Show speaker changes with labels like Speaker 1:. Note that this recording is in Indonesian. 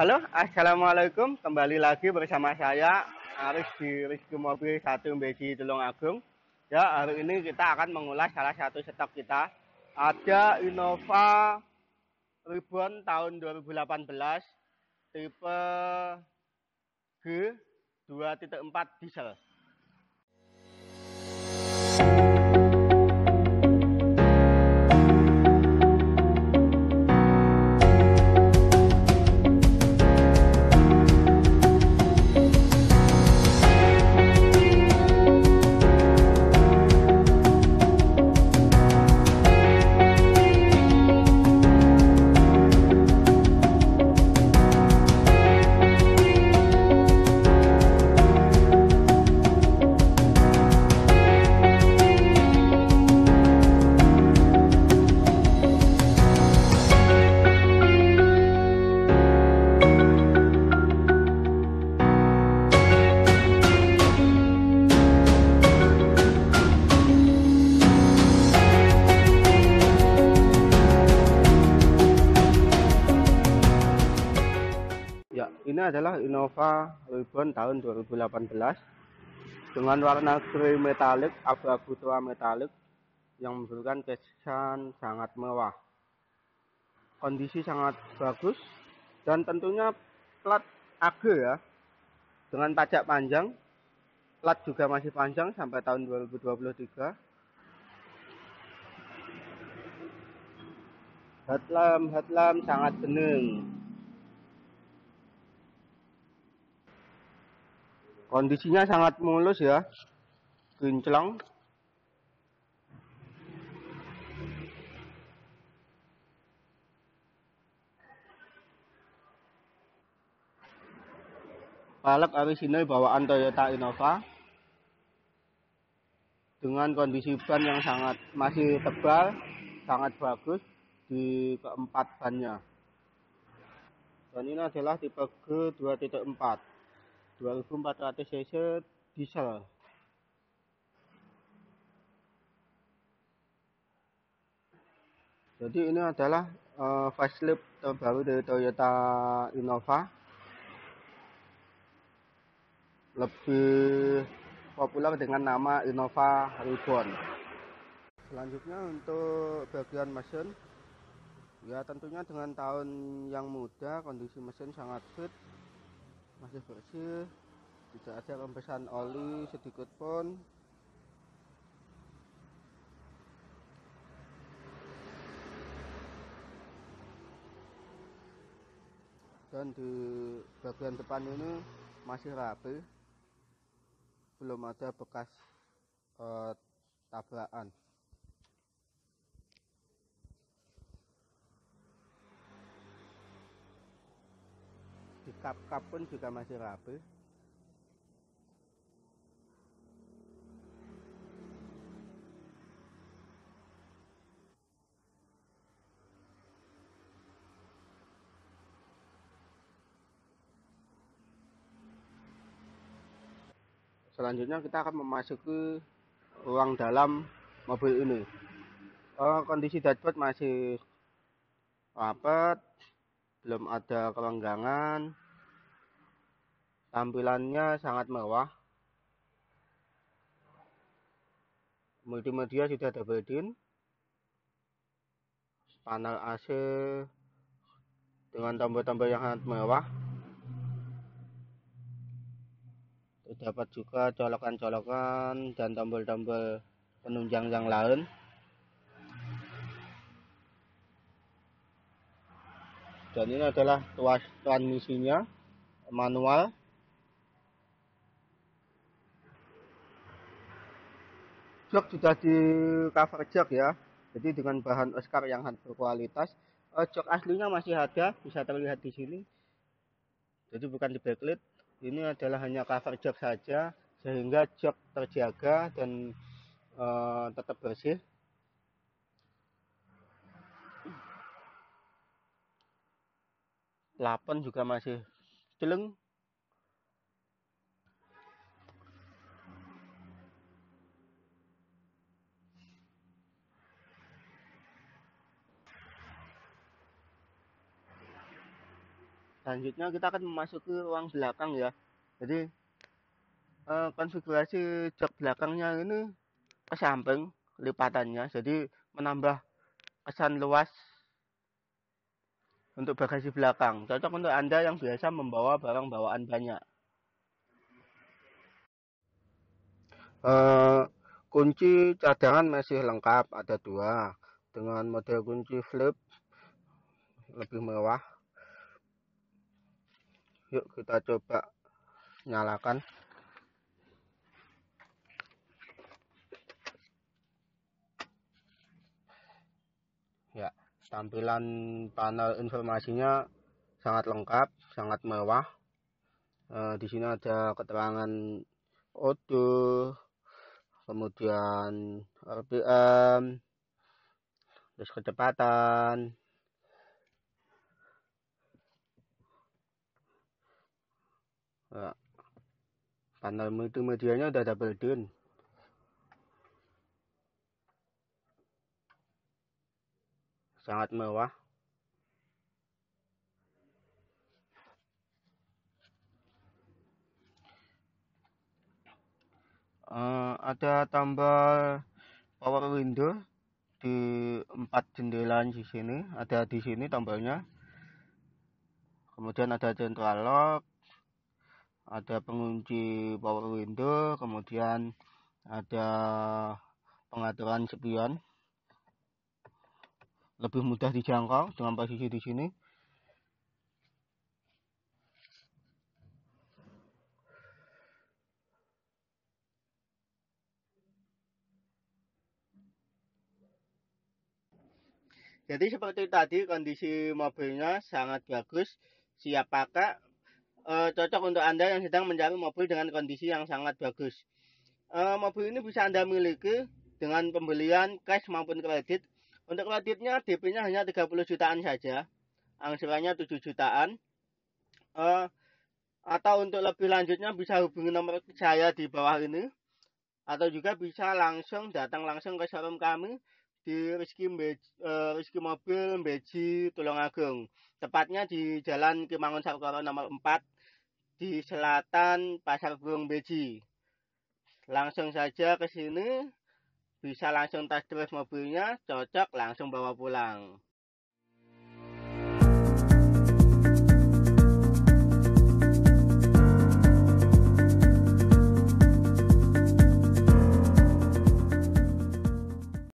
Speaker 1: Halo, Assalamualaikum. Kembali lagi bersama saya Aris di Rizky Mobil 1 Beji Tulung Agung. Ya, hari ini kita akan mengulas salah satu stok kita. Ada Innova Ribbon tahun 2018 tipe G 2.4 diesel. Ini adalah Innova Ribbon tahun 2018 dengan warna grey metalik, abu-abu tua metalik yang memberikan kesan sangat mewah. Kondisi sangat bagus dan tentunya plat AG ya. Dengan pajak panjang, plat juga masih panjang sampai tahun 2023. Headlamp, headlamp sangat bening. Kondisinya sangat mulus ya. Kinclong. Palek orisinil bawaan Toyota Innova dengan kondisi ban yang sangat masih tebal, sangat bagus di keempat bannya. Dan ini adalah tipe G 2.4 2400 cc diesel. Jadi ini adalah uh, facelift terbaru dari Toyota Innova. Lebih populer dengan nama Innova Ribbon. Selanjutnya untuk bagian mesin, ya tentunya dengan tahun yang muda, kondisi mesin sangat fit, masih bersih tidak ada rembesan oli sedikit pun. Dan di bagian depan ini masih rapi. Belum ada bekas eh, tabrakan kap-kap pun juga masih rapi. Selanjutnya kita akan memasuki ruang dalam mobil ini. Oh, kondisi dashboard masih rapat belum ada kelenggangan tampilannya sangat mewah. Multimedia sudah ada built-in panel AC dengan tombol-tombol yang sangat mewah. Terdapat juga colokan-colokan dan tombol-tombol penunjang yang lain. Dan ini adalah tuas transmisinya manual jok sudah di cover jok ya. Jadi dengan bahan Oscar yang berkualitas jok aslinya masih ada bisa terlihat di sini. Jadi bukan di backlit ini adalah hanya cover jok saja sehingga jok terjaga dan uh, tetap bersih. Lapan juga masih celeng. Selanjutnya kita akan memasuki ruang belakang ya. Jadi eh, konfigurasi jok belakangnya ini ke samping lipatannya jadi menambah kesan luas untuk bagasi belakang. Cocok untuk anda yang biasa membawa barang bawaan banyak. Eh, kunci cadangan masih lengkap. Ada dua. Dengan model kunci flip lebih mewah yuk kita coba nyalakan. Ya tampilan panel informasinya sangat lengkap sangat mewah. E, di sini ada keterangan auto kemudian RPM terus kecepatan ya. panel multimedianya udah double tune sangat mewah. Uh, ada tambah power window di empat jendela di sini. Ada di sini tombolnya kemudian ada central lock ada pengunci power window kemudian ada pengaturan spion lebih mudah dijangkau dengan posisi di sini. Jadi seperti tadi kondisi mobilnya sangat bagus, siap pakai, e, cocok untuk Anda yang sedang mencari mobil dengan kondisi yang sangat bagus. E, mobil ini bisa Anda miliki dengan pembelian cash maupun kredit. Untuk kreditnya DP-nya hanya 30 jutaan saja, angsurannya 7 jutaan. E, atau untuk lebih lanjutnya bisa hubungi nomor saya di bawah ini. Atau juga bisa langsung datang langsung ke showroom kami di Rizky, Mbeji, uh, Rizky Mobil Beji Tulungagung. Tepatnya di Jalan Kimangun Sarkoro nomor 4 di selatan Pasar Burung Beji. Langsung saja ke sini bisa langsung tes drive mobilnya, cocok langsung bawa pulang.